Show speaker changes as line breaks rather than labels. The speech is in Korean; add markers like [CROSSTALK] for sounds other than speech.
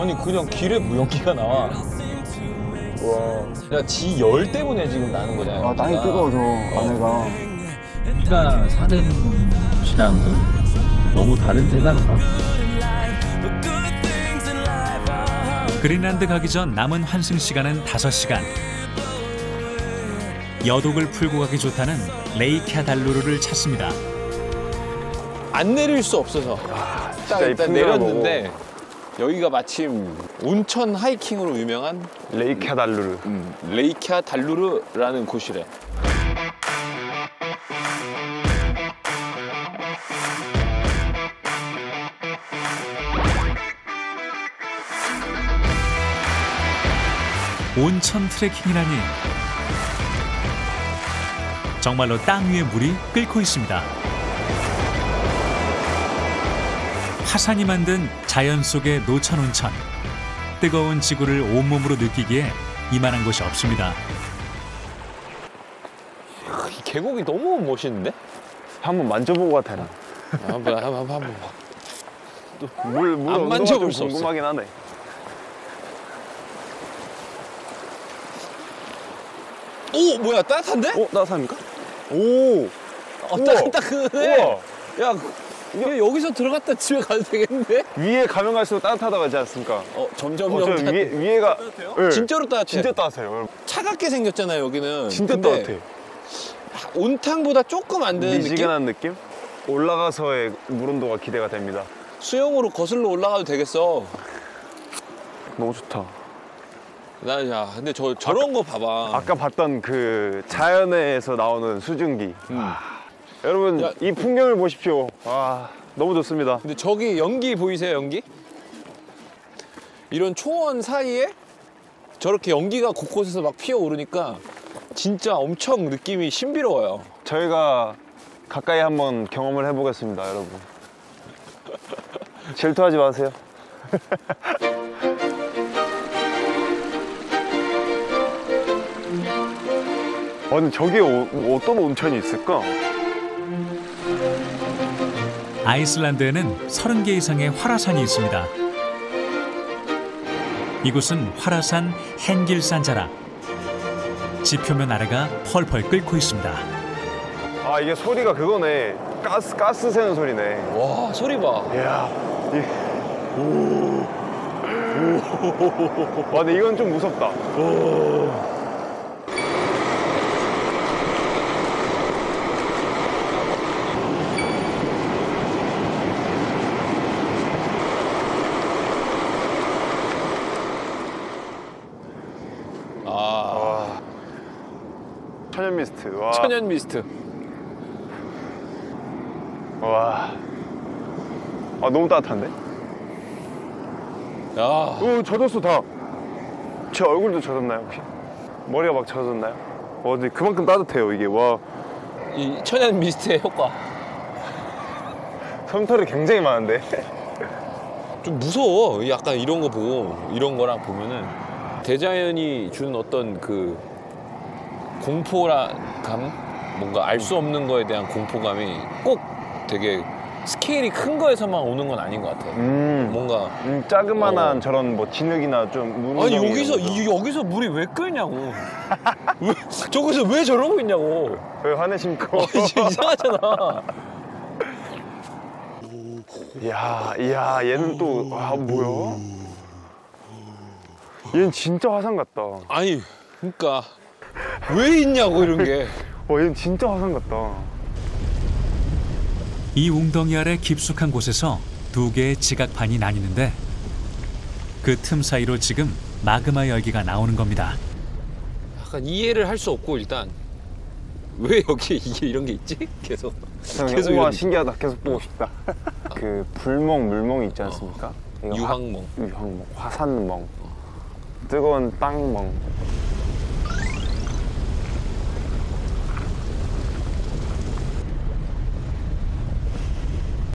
아니 그냥 길에 뭐 연기가 나와.
와.
야, 지열 때문에 지금 나는 거잖아.
아, 땅이. 뜨거워서 안에가.
우리가 사는 곳이랑은 너무 다른 데가 나.
그린란드 가기 전 남은 환승 시간은 5시간. 여독을 풀고 가기 좋다는 레이캬달루르를 찾습니다.
안 내릴 수 없어서. 딱
진짜 이
일단 내렸는데 여기가 마침 온천 하이킹으로 유명한
레이캬 달루르.
음, 레이캬 달루르라는 곳이래.
온천 트레킹이라니. 정말로 땅 위에 물이 끓고 있습니다. 화산이 만든 자연 속의 노천 온천. 뜨거운 지구를 온몸으로 느끼기에 이만한 곳이 없습니다.
이 계곡이 너무 멋있는데?
한번 만져보고 같아.
한번 한번 한번.
물, 물
안 만져볼 좀수 없어.
궁금하긴 하네.
오 뭐야 따뜻한데?
어, 따뜻합니까? 오!
어.
우와!
야, 이거 여기서 들어갔다 집에 가도 되겠는데?
위에 가면 갈수록 따뜻하다고 하지 않습니까?
어 점점
어, 저
따뜻-
위에, 위에가. 네.
진짜로 따뜻해.
진짜 따뜻해요. 여러분.
차갑게 생겼잖아요 여기는.
진짜
근데
따뜻해.
온탕보다 조금 안 되는 느낌?
미지근한 느낌? 올라가서의 물 온도가 기대가 됩니다.
수영으로 거슬러 올라가도 되겠어.
너무 좋다.
나 야, 근데 저 저런 거 봐봐.
아까 봤던 그 자연에서 나오는 수증기. 여러분,
야.
이 풍경을 보십시오. 와, 너무 좋습니다.
근데 저기 연기 보이세요 연기? 이런 초원 사이에 저렇게 연기가 곳곳에서 막 피어오르니까 진짜 엄청 느낌이 신비로워요.
저희가 가까이 한번 경험을 해보겠습니다, 여러분. 질투하지 마세요. [LAUGHS] 아니, 저기 어, 어떤 온천이 있을까?
아이슬란드에는 30개 이상의 활화산이 있습니다. 이곳은 활화산 헨길산자라. 지표면 아래가 펄펄 끓고 있습니다.
아, 이게 소리가 그거네. 가스, 가스 새는 소리네.
와 소리 봐.
이야. 이... 오. 와, 근데 이건 좀 무섭다.
아
천연 미스트. 와.
천연 미스트.
와. 아, 너무 따뜻한데?
야
오, 젖었어, 다. 제 얼굴도 젖었나요, 혹시? 머리가 막 젖었나요? 와, 근데 그만큼 따뜻해요, 이게. 와.
이 천연 미스트의 효과.
솜털이 굉장히 많은데.
좀 무서워. 약간 이런 거 보고 이런 거랑 보면은 대자연이 주는 어떤 그 공포감 뭔가 알 수 없는 거에 대한 공포감이 꼭 되게 스케일이 큰 거에서만 오는 건 아닌 것 같아.
음.
뭔가
음, 자그만한
어.
저런 뭐 진흙이나 좀 물.
아니 여기서.
이,
여기서 물이 왜 끓냐고. [LAUGHS] 왜 저기서 왜 저러고 있냐고.
왜 화내십니까?
어, 이제 이상하잖아.
이야, 이야, 얘는 또, 와, 뭐야? 얘는 진짜 화산 같다. 와,
아니 그러니까 왜 있냐고 이런 게.
얘는 진짜 화산 같다.
이 웅덩이 아래 깊숙한 곳에서 두 개의 지각판이 나뉘는데 그 틈 사이로 지금 마그마 열기가 나오는 겁니다.
약간 이해를 할 수 없고 일단 왜 여기에 이게 이런 게 있지? 계속 계속
우와
이런
신기하다 계속 보고 싶다 그 불멍 물멍이 있지 않습니까? 이거
유황멍.
화, 유황멍 화산멍 뜨거운 땅멍